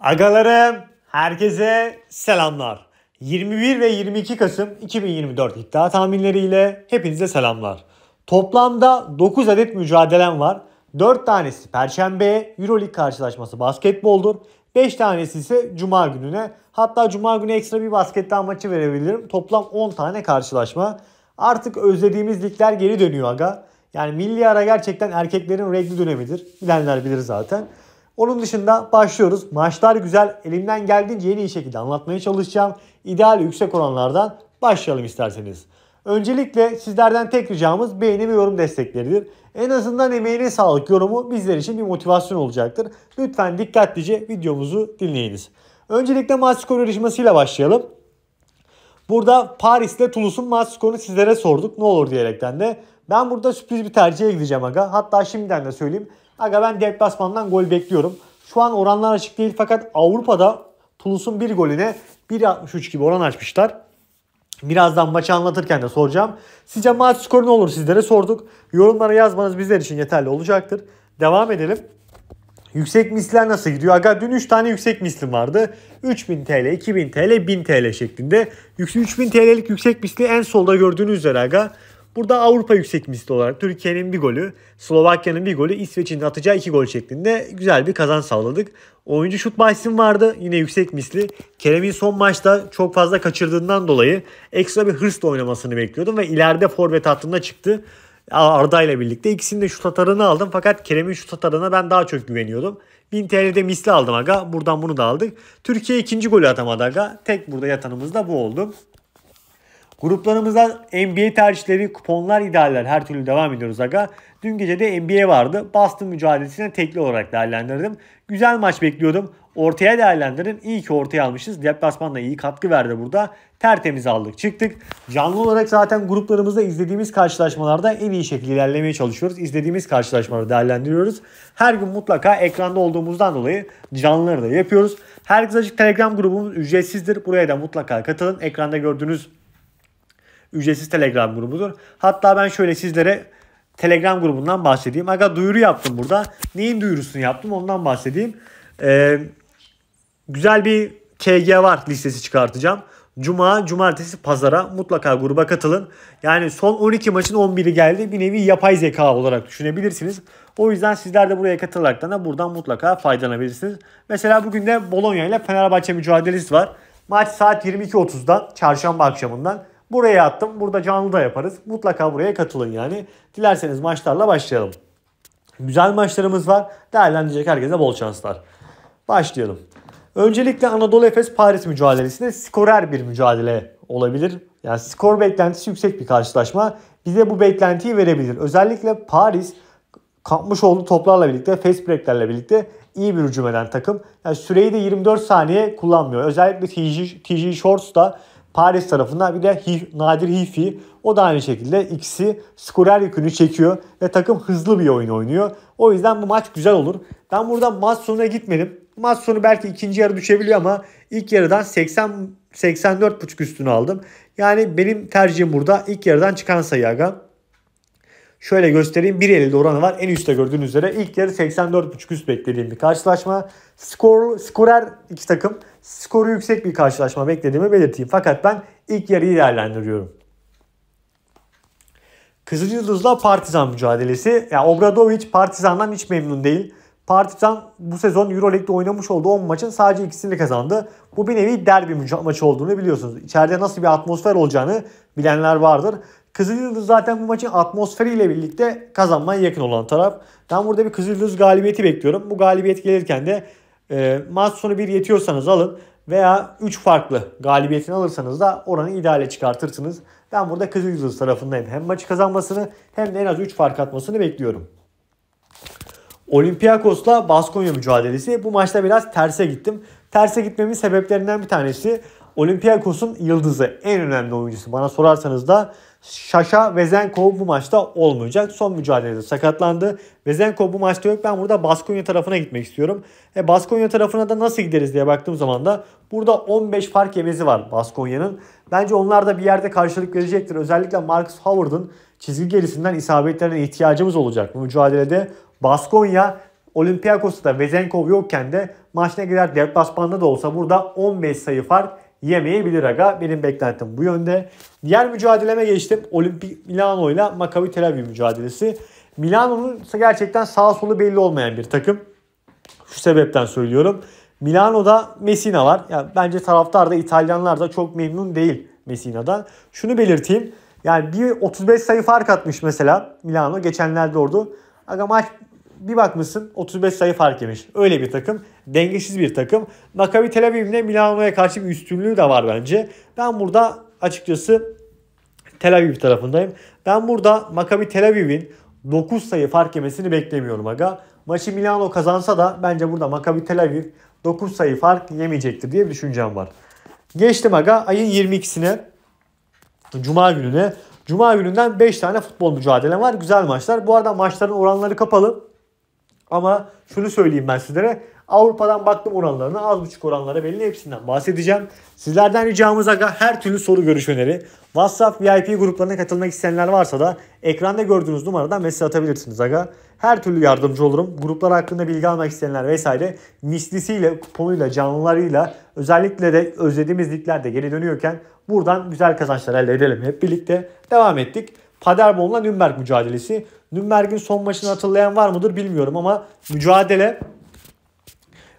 Agalarım herkese selamlar. 21 ve 22 Kasım 2024 iddia tahminleriyle hepinize selamlar. Toplamda 9 adet mücadelem var. 4 tanesi Perşembe Euroleague karşılaşması basketboldur. 5 tanesi ise Cuma gününe. Hatta Cuma günü ekstra bir basketbol maçı verebilirim. Toplam 10 tane karşılaşma. Artık özlediğimiz ligler geri dönüyor aga. Yani milli ara gerçekten erkeklerin regli dönemidir. Bilenler bilir zaten. Onun dışında başlıyoruz. Maçlar güzel. Elimden geldiğince en iyi şekilde anlatmaya çalışacağım. İdeal yüksek oranlardan başlayalım isterseniz. Öncelikle sizlerden tek ricamız beğeni ve yorum destekleridir. En azından emeğine sağlık yorumu bizler için bir motivasyon olacaktır. Lütfen dikkatlice videomuzu dinleyiniz. Öncelikle maç skor yarışmasıyla başlayalım. Burada Paris ile Toulouse'un maç skorunu sizlere sorduk. Ne olur diyerekten de. Ben burada sürpriz bir tercihe gideceğim aga. Hatta şimdiden de söyleyeyim. Aga ben deplasmandan gol bekliyorum. Şu an oranlar açık değil fakat Avrupa'da Toulouse'un bir golüne 1.63 gibi oran açmışlar. Birazdan maçı anlatırken de soracağım. Sizce maç skoru ne olur sizlere sorduk. Yorumlara yazmanız bizler için yeterli olacaktır. Devam edelim. Yüksek misler nasıl gidiyor? Aga dün 3 tane yüksek mislim vardı. 3000 TL, 2000 TL, 1000 TL şeklinde. 3000 TL'lik yüksek misli en solda gördüğünüz üzere aga. Burada Avrupa yüksek misli olarak Türkiye'nin bir golü, Slovakya'nın bir golü, İsveç'in atacağı iki gol şeklinde güzel bir kazan sağladık. Oyuncu şut bahisim vardı yine yüksek misli. Kerem'in son maçta çok fazla kaçırdığından dolayı ekstra bir hırsla oynamasını bekliyordum ve ileride forvet hattında çıktı. Arda ile birlikte ikisinin de şut atarını aldım fakat Kerem'in şut atarına ben daha çok güveniyordum. 1000 TL'de misli aldım aga. Buradan bunu da aldık. Türkiye ikinci golü atamadı aga. Tek burada yatanımız da bu oldu. Gruplarımızda NBA tercihleri, kuponlar, idealler her türlü devam ediyoruz aga. Dün gece de NBA vardı. Boston mücadelesine tekli olarak değerlendirdim. Güzel maç bekliyordum. Ortaya değerlendirdim. İyi ki ortaya almışız. Deplasman da iyi katkı verdi burada. Tertemiz aldık çıktık. Canlı olarak zaten gruplarımızda izlediğimiz karşılaşmalarda en iyi şekilde ilerlemeye çalışıyoruz. İzlediğimiz karşılaşmaları değerlendiriyoruz. Her gün mutlaka ekranda olduğumuzdan dolayı canlıları da yapıyoruz. Herkes açık Telegram grubumuz ücretsizdir. Buraya da mutlaka katılın. Ekranda gördüğünüz ücretsiz Telegram grubudur. Hatta ben şöyle sizlere Telegram grubundan bahsedeyim. Aga duyuru yaptım burada. Neyin duyurusunu yaptım ondan bahsedeyim. Ee, güzel bir KG var listesi çıkartacağım. Cuma, cumartesi, pazara mutlaka gruba katılın. Yani son 12 maçın 11'i geldi. Bir nevi yapay zeka olarak düşünebilirsiniz. O yüzden sizler de buraya katılaraktan da buradan mutlaka faydalanabilirsiniz. Mesela bugün de Bologna ile Fenerbahçe mücadelesi var. Maç saat 22.30'da çarşamba akşamından. Buraya attım. Burada canlı da yaparız. Mutlaka buraya katılın yani. Dilerseniz maçlarla başlayalım. Güzel maçlarımız var. Değerlendirecek herkese bol şanslar. Başlayalım. Öncelikle Anadolu Efes Paris mücadelesinde skorer bir mücadele olabilir. Yani skor beklentisi yüksek bir karşılaşma. Bize bu beklentiyi verebilir. Özellikle Paris kapmış olduğu toplarla birlikte, fast breaklerle birlikte iyi bir hücum eden takım. Yani süreyi de 24 saniye kullanmıyor. Özellikle TG, TG Shorts da Paris tarafında bir de Nadir Hifi o da aynı şekilde ikisi skorer yükünü çekiyor ve takım hızlı bir oyun oynuyor. O yüzden bu maç güzel olur. Ben burada maç sonuna gitmedim. Maç sonu belki ikinci yarı düşebiliyor ama ilk yarıdan 80 84.5 üstünü aldım. Yani benim tercihim burada ilk yarıdan çıkan sayı aga. Şöyle göstereyim. 1.50'de oranı var. En üstte gördüğünüz üzere ilk yarı 84.5 üst beklediğim bir karşılaşma. Skor, skorer iki takım. Skoru yüksek bir karşılaşma beklediğimi belirteyim. Fakat ben ilk yarıyı değerlendiriyorum. Kızılyıldız'la Partizan mücadelesi. Yani Obradovic Partizan'dan hiç memnun değil. Partizan bu sezon Euroleague'de oynamış olduğu 10 maçın sadece ikisini kazandı. Bu bir nevi derbi maçı olduğunu biliyorsunuz. İçeride nasıl bir atmosfer olacağını bilenler vardır. Kızılyıldız zaten bu maçın atmosferiyle birlikte kazanmaya yakın olan taraf. Ben burada bir Kızılyıldız galibiyeti bekliyorum. Bu galibiyet gelirken de e, maç sonu bir yetiyorsanız alın veya 3 farklı galibiyetini alırsanız da oranı ideale çıkartırsınız. Ben burada Kızılyıldız tarafındayım. Hem maçı kazanmasını hem de en az 3 fark atmasını bekliyorum. Olympiakos'la Baskonya mücadelesi. Bu maçta biraz terse gittim. Terse gitmemin sebeplerinden bir tanesi Olympiakos'un yıldızı, en önemli oyuncusu. Bana sorarsanız da Şaşa Vezenkov bu maçta olmayacak. Son mücadelede sakatlandı. Vezenkov bu maçta yok. Ben burada Baskonya tarafına gitmek istiyorum. E, Baskonya tarafına da nasıl gideriz diye baktığım zaman da burada 15 fark yemezi var Baskonya'nın. Bence onlar da bir yerde karşılık verecektir. Özellikle Marcus Howard'ın çizgi gerisinden isabetlerine ihtiyacımız olacak bu mücadelede. Baskonya Olympiakos'ta Vezenkov yokken de maç ne kadar deplasmanda da olsa burada 15 sayı fark yemeyebilir aga. Benim beklentim bu yönde. Diğer mücadeleme geçtim. Olimpik Milano ile Maccabi Tel Aviv mücadelesi. Milano'nun gerçekten sağ solu belli olmayan bir takım. Şu sebepten söylüyorum. Milano'da Messina var. Yani bence taraftar da İtalyanlar da çok memnun değil Messina'dan. Şunu belirteyim. Yani bir 35 sayı fark atmış mesela Milano. Geçenlerde ordu. Aga maç bir bakmışsın 35 sayı fark yemiş. Öyle bir takım. Dengesiz bir takım. Maccabi Tel Aviv'in Milano'ya karşı bir üstünlüğü de var bence. Ben burada açıkçası Tel Aviv tarafındayım. Ben burada Maccabi Tel Aviv'in 9 sayı fark yemesini beklemiyorum aga. Maçı Milano kazansa da bence burada Maccabi Tel Aviv 9 sayı fark yemeyecektir diye bir düşüncem var. Geçtim aga ayın 22'sine Cuma gününe. Cuma gününden 5 tane futbol mücadele var. Güzel maçlar. Bu arada maçların oranları kapalı. Ama şunu söyleyeyim ben sizlere. Avrupa'dan baktım oranlarına az buçuk oranlara belli hepsinden bahsedeceğim. Sizlerden ricamız aga her türlü soru görüş öneri. WhatsApp VIP gruplarına katılmak isteyenler varsa da ekranda gördüğünüz numaradan mesaj atabilirsiniz aga. Her türlü yardımcı olurum. Gruplar hakkında bilgi almak isteyenler vesaire mislisiyle, kuponuyla, canlılarıyla özellikle de özlediğimiz liglerde geri dönüyorken buradan güzel kazançlar elde edelim. Hep birlikte devam ettik. Paderborn'la Nürnberg mücadelesi. Nürnberg'in son maçını hatırlayan var mıdır bilmiyorum ama mücadele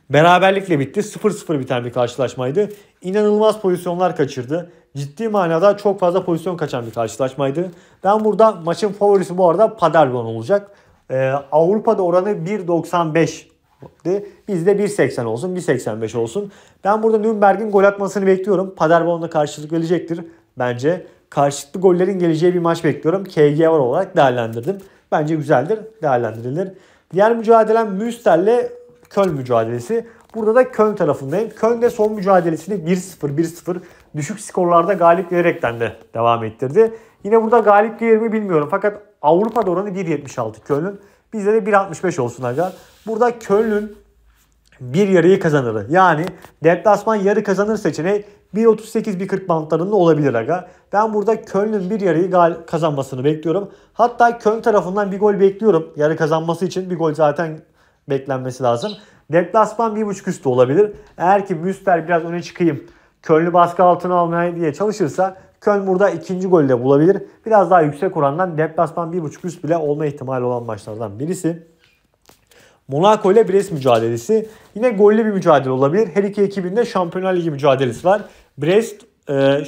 beraberlikle bitti. 0-0 biten bir karşılaşmaydı. İnanılmaz pozisyonlar kaçırdı. Ciddi manada çok fazla pozisyon kaçan bir karşılaşmaydı. Ben burada maçın favorisi bu arada Paderborn olacak. Ee, Avrupa'da oranı 1.95 Bizde 1.80 olsun, 1.85 olsun. Ben burada Nürnberg'in gol atmasını bekliyorum. Paderborn'da karşılık gelecektir bence. Karşılıklı gollerin geleceği bir maç bekliyorum. KG var olarak değerlendirdim. Bence güzeldir, değerlendirilir. Diğer mücadelem Münster'le Köln mücadelesi. Burada da Köln tarafındayım. Köln de son mücadelesini 1-0, 1-0 düşük skorlarda galip gelerekten de devam ettirdi. Yine burada galip gelir mi bilmiyorum. Fakat Avrupa'da oranı 1.76 Köln'ün. Bizde de 1.65 olsun aga. Burada Köln'ün bir yarıyı kazanır. Yani deplasman yarı kazanır seçeneği 1.38-1.40 bantlarında olabilir aga. Ben burada Köln'ün bir yarıyı kazanmasını bekliyorum. Hatta Köln tarafından bir gol bekliyorum. Yarı kazanması için bir gol zaten beklenmesi lazım. Deplasman 1.5 üstü olabilir. Eğer ki Müster biraz öne çıkayım, Köln'ü baskı altına almaya diye çalışırsa Köln burada ikinci golü de bulabilir. Biraz daha yüksek orandan deplasman 1.5 üst bile olma ihtimali olan maçlardan birisi. Monaco ile Brest mücadelesi. Yine gollü bir mücadele olabilir. Her iki ekibinde Şampiyonlar Ligi mücadelesi var. Brest e,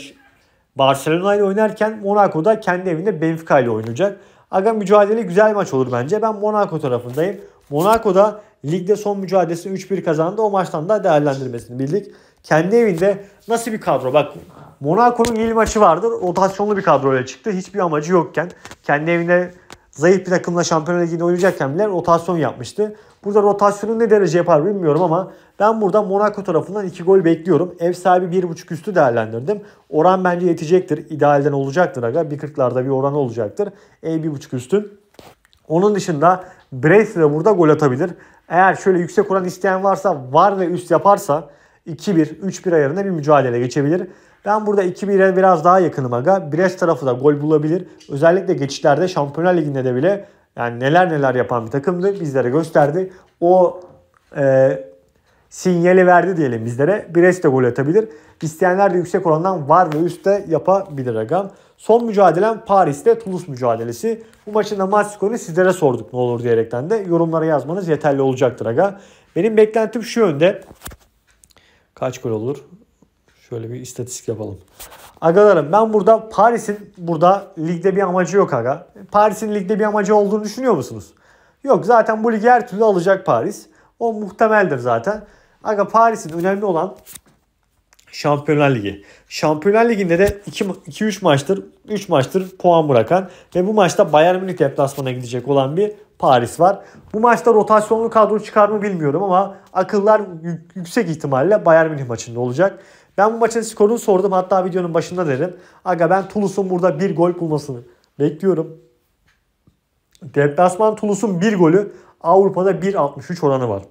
Barcelona ile oynarken Monaco'da kendi evinde Benfica ile oynayacak. Aga mücadele güzel maç olur bence. Ben Monaco tarafındayım. Monaco'da ligde son mücadelesini 3-1 kazandı. O maçtan da değerlendirmesini bildik. Kendi evinde nasıl bir kadro? Bak Monaco'nun ilk maçı vardır. Rotasyonlu bir kadroyla çıktı. Hiçbir amacı yokken. Kendi evinde zayıf bir takımla Şampiyonlar Ligi'nde oynayacakken bile rotasyon yapmıştı. Burada rotasyonu ne derece yapar bilmiyorum ama ben burada Monaco tarafından 2 gol bekliyorum. Ev sahibi 1.5 üstü değerlendirdim. Oran bence yetecektir. İdealden olacaktır aga. 1.40'larda bir oran olacaktır. Ev 1.5 üstü. Onun dışında Brest de burada gol atabilir. Eğer şöyle yüksek oran isteyen varsa var ve üst yaparsa 2-1, 3-1 ayarında bir mücadele geçebilir. Ben burada 2-1'e biraz daha yakınım aga. Brest tarafı da gol bulabilir. Özellikle geçişlerde Şampiyonlar Ligi'nde de bile yani neler neler yapan bir takımdı. Bizlere gösterdi. O e, sinyali verdi diyelim bizlere. Brest de gol atabilir. İsteyenler de yüksek orandan var ve üstte yapabilir agam. Son mücadelem Paris'te Toulouse mücadelesi. Bu maçın da maç skorunu sizlere sorduk ne olur diyerekten de yorumlara yazmanız yeterli olacaktır aga. Benim beklentim şu yönde. Kaç gol olur? Şöyle bir istatistik yapalım. Agalarım ben burada Paris'in burada ligde bir amacı yok aga. Paris'in ligde bir amacı olduğunu düşünüyor musunuz? Yok zaten bu ligi her türlü alacak Paris. O muhtemeldir zaten. Aga Paris'in önemli olan Şampiyonlar Ligi. Şampiyonlar Ligi'nde de 2-3 maçtır 3 maçtır puan bırakan ve bu maçta Bayern Münih deplasmana gidecek olan bir Paris var. Bu maçta rotasyonlu kadro çıkar mı bilmiyorum ama akıllar yüksek ihtimalle Bayern Münih maçında olacak. Ben bu maçın skorunu sordum. Hatta videonun başında derim. Aga ben Toulouse'un burada bir gol bulmasını bekliyorum. Deplasman Toulouse'un bir golü Avrupa'da 1.63 oranı var.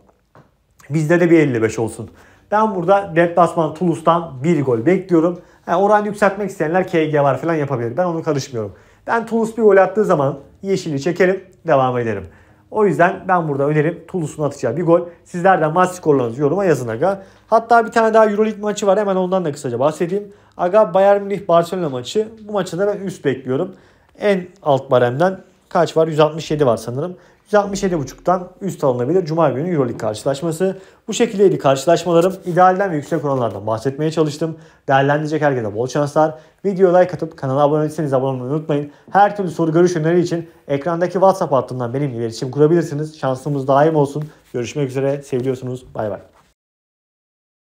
Bizde de bir 55 olsun. Ben burada deplasman Toulouse'dan bir gol bekliyorum. Yani oran yükseltmek isteyenler KG var falan yapabilir. Ben onu karışmıyorum. Ben Toulouse bir gol attığı zaman yeşili çekerim, devam ederim. O yüzden ben burada önerim Toulouse'un atacağı bir gol. Sizler de maç skorlarınızı yoruma yazın aga. Hatta bir tane daha Euroleague maçı var. Hemen ondan da kısaca bahsedeyim. Aga Bayern Münih Barcelona maçı. Bu maçı da ben üst bekliyorum. En alt baremden kaç var? 167 var sanırım. 167.5'tan üst alınabilir. Cuma günü Euroleague karşılaşması. Bu şekildeydi karşılaşmalarım. İdealden ve yüksek oranlardan bahsetmeye çalıştım. Değerlendirecek herkese bol şanslar. Videoya like atıp kanala abone değilseniz abone olmayı unutmayın. Her türlü soru görüş öneri için ekrandaki WhatsApp hattından benimle iletişim kurabilirsiniz. Şansımız daim olsun. Görüşmek üzere. Seviliyorsunuz. Bay bay.